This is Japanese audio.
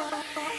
Bye-bye.